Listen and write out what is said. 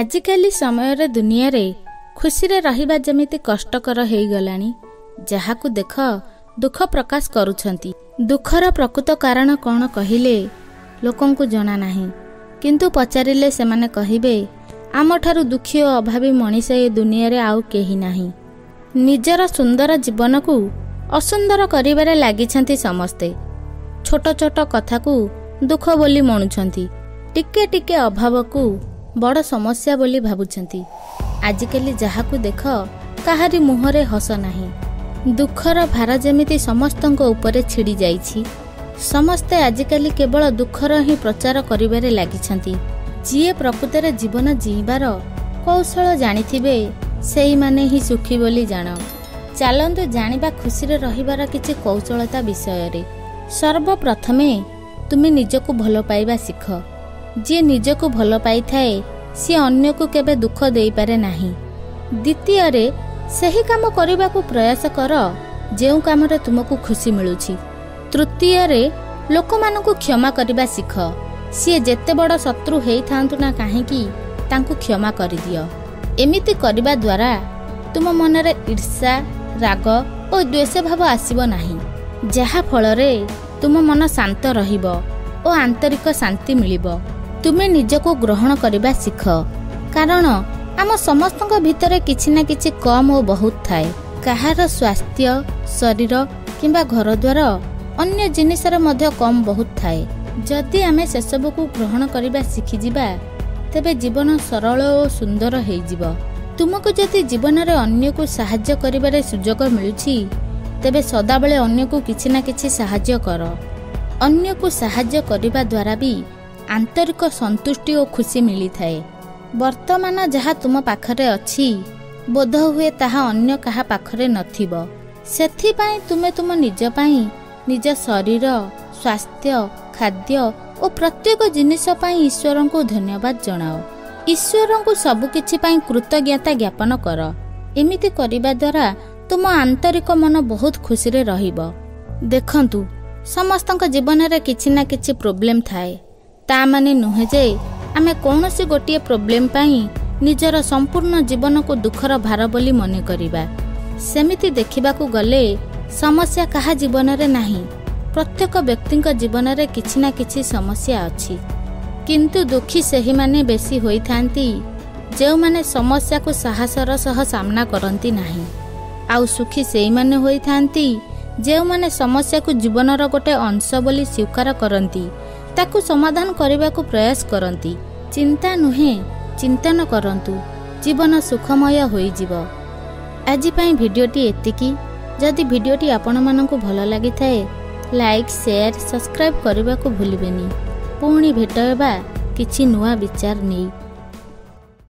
ଆଜିକାଲି ସମୟରେ ଦୁନିଆରେ ଖୁସିରେ ରହିବା ଯେମିତି କଷ୍ଟକର ହେଇଗଲାଣି ଯାହାକୁ ଦେଖ ଦୁଃଖ ପ୍ରକାଶ କରୁଛନ୍ତି। ଦୁଃଖର ପ୍ରକୃତ କାରଣ କ'ଣ କହିଲେ ଲୋକଙ୍କୁ ଜଣା ନାହିଁ। କିନ୍ତୁ ପଚାରିଲେ ସେମାନେ କହିବେ ଆମଠାରୁ ଦୁଃଖୀ ଓ ଅଭାବୀ ମଣିଷ ଏ ଦୁନିଆରେ ଆଉ କେହି ନାହିଁ। ନିଜର ସୁନ୍ଦର ଜୀବନକୁ ଅସୁନ୍ଦର କରିବାରେ ଲାଗିଛନ୍ତି ସମସ୍ତେ। ଛୋଟ ଛୋଟ କଥାକୁ ଦୁଃଖ ବୋଲି ମଣୁଛନ୍ତି। ଟିକେ ଟିକେ ଅଭାବକୁ ବଡ଼ ସମସ୍ୟା ବୋଲି ଭାବୁଛନ୍ତି। ଆଜିକାଲି ଯାହାକୁ ଦେଖ କାହାରି ମୁହଁରେ ହସ ନାହିଁ। ଦୁଃଖର ଭାର ଯେମିତି ସମସ୍ତଙ୍କ ଉପରେ ଛିଡ଼ି ଯାଇଛି। ସମସ୍ତେ ଆଜିକାଲି କେବଳ ଦୁଃଖର ହିଁ ପ୍ରଚାର କରିବାରେ ଲାଗିଛନ୍ତି। ଯିଏ ପ୍ରକୃତରେ ଜୀବନ ଜୀଇବାର କୌଶଳ ଜାଣିଥିବେ ସେଇମାନେ ହିଁ ସୁଖୀ ବୋଲି ଜାଣ। ଚାଲନ୍ତୁ ଜାଣିବା ଖୁସିରେ ରହିବାର କିଛି କୌଶଳତା ବିଷୟରେ। ସର୍ବପ୍ରଥମେ ତୁମେ ନିଜକୁ ଭଲ ପାଇବା ଶିଖ। ଯିଏ ନିଜକୁ ଭଲ ପାଇଥାଏ ସିଏ ଅନ୍ୟକୁ କେବେ ଦୁଃଖ ଦେଇପାରେ ନାହିଁ। ଦ୍ୱିତୀୟରେ ସେହି କାମ କରିବାକୁ ପ୍ରୟାସ କର ଯେଉଁ କାମରେ ତୁମକୁ ଖୁସି ମିଳୁଛି। ତୃତୀୟରେ ଲୋକମାନଙ୍କୁ କ୍ଷମା କରିବା ଶିଖ। ସିଏ ଯେତେ ବଡ଼ ଶତ୍ରୁ ହେଇଥାନ୍ତୁ ନା କାହିଁକି ତାଙ୍କୁ କ୍ଷମା କରିଦିଅ। ଏମିତି କରିବା ଦ୍ୱାରା ତୁମ ମନରେ ଈର୍ଷା ରାଗ ଓ ଦ୍ୱେଷ ଭାବ ଆସିବ ନାହିଁ। ଯାହା ଫଳରେ ତୁମ ମନ ଶାନ୍ତ ରହିବ ଓ ଆନ୍ତରିକ ଶାନ୍ତି ମିଳିବ। ତୁମେ ନିଜକୁ ଗ୍ରହଣ କରିବା ଶିଖ। କାରଣ ଆମ ସମସ୍ତଙ୍କ ଭିତରେ କିଛି ନା କିଛି କମ୍ ଓ ବହୁତ ଥାଏ। କାହାର ସ୍ୱାସ୍ଥ୍ୟ ଶରୀର କିମ୍ବା ଘରଦ୍ୱାର ଅନ୍ୟ ଜିନିଷରେ ମଧ୍ୟ କମ୍ ବହୁତ ଥାଏ। ଯଦି ଆମେ ସେସବୁକୁ ଗ୍ରହଣ କରିବା ଶିଖିଯିବା ତେବେ ଜୀବନ ସରଳ ଓ ସୁନ୍ଦର ହେଇଯିବ। ତୁମକୁ ଯଦି ଜୀବନରେ ଅନ୍ୟକୁ ସାହାଯ୍ୟ କରିବାରେ ସୁଯୋଗ ମିଳୁଛି ତେବେ ସଦାବେଳେ ଅନ୍ୟକୁ କିଛି ନା କିଛି ସାହାଯ୍ୟ କର। ଅନ୍ୟକୁ ସାହାଯ୍ୟ କରିବା ଦ୍ୱାରା ବି ଆନ୍ତରିକ ସନ୍ତୁଷ୍ଟି ଓ ଖୁସି ମିଳିଥାଏ। ବର୍ତ୍ତମାନ ଯାହା ତୁମ ପାଖରେ ଅଛି ବୋଧହୁଏ ତାହା ଅନ୍ୟ କାହା ପାଖରେ ନଥିବ। ସେଥିପାଇଁ ତୁମେ ତୁମ ନିଜ ପାଇଁ ନିଜ ଶରୀର ସ୍ୱାସ୍ଥ୍ୟ ଖାଦ୍ୟ ଓ ପ୍ରତ୍ୟେକ ଜିନିଷ ପାଇଁ ଈଶ୍ୱରଙ୍କୁ ଧନ୍ୟବାଦ ଜଣାଅ। ଈଶ୍ୱରଙ୍କୁ ସବୁକିଛି ପାଇଁ କୃତଜ୍ଞତା ଜ୍ଞାପନ କର। ଏମିତି କରିବା ଦ୍ୱାରା ତୁମ ଆନ୍ତରିକ ମନ ବହୁତ ଖୁସିରେ ରହିବ। ଦେଖନ୍ତୁ ସମସ୍ତଙ୍କ ଜୀବନରେ କିଛି ନା କିଛି ପ୍ରୋବ୍ଲେମ୍ ଥାଏ। ତା ମାନେ ନୁହେଁ ଯେ ଆମେ କୌଣସି ଗୋଟିଏ ପ୍ରୋବ୍ଲେମ୍ ପାଇଁ ନିଜର ସମ୍ପୂର୍ଣ୍ଣ ଜୀବନକୁ ଦୁଃଖର ଭାର ବୋଲି ମନେ କରିବା। ସେମିତି ଦେଖିବାକୁ ଗଲେ ସମସ୍ୟା କାହା ଜୀବନରେ ନାହିଁ। ପ୍ରତ୍ୟେକ ବ୍ୟକ୍ତିଙ୍କ ଜୀବନରେ କିଛି ନା କିଛି ସମସ୍ୟା ଅଛି। କିନ୍ତୁ ଦୁଃଖୀ ସେହିମାନେ ବେଶୀ ହୋଇଥାନ୍ତି ଯେଉଁମାନେ ସମସ୍ୟାକୁ ସାହସର ସହ ସାମ୍ନା କରନ୍ତି ନାହିଁ। ଆଉ ସୁଖୀ ସେଇମାନେ ହୋଇଥାନ୍ତି ଯେଉଁମାନେ ସମସ୍ୟାକୁ ଜୀବନର ଗୋଟେ ଅଂଶ ବୋଲି ସ୍ୱୀକାର କରନ୍ତି। ତାକୁ ସମାଧାନ କରିବାକୁ ପ୍ରୟାସ କରନ୍ତି। ଚିନ୍ତା ନୁହେଁ ଚିନ୍ତନ କରନ୍ତୁ। ଜୀବନ ସୁଖମୟ ହୋଇଯିବ। ଆଜି ପାଇଁ ଭିଡ଼ିଓଟି ଏତିକି। ଯଦି ଭିଡ଼ିଓଟି ଆପଣମାନଙ୍କୁ ଭଲ ଲାଗିଥାଏ ଲାଇକ୍ ସେୟାର ସବସ୍କ୍ରାଇବ୍ କରିବାକୁ ଭୁଲିବେନି। ପୁଣି ଭେଟ ହେବା କିଛି ନୂଆ ବିଚାର ନେଇ।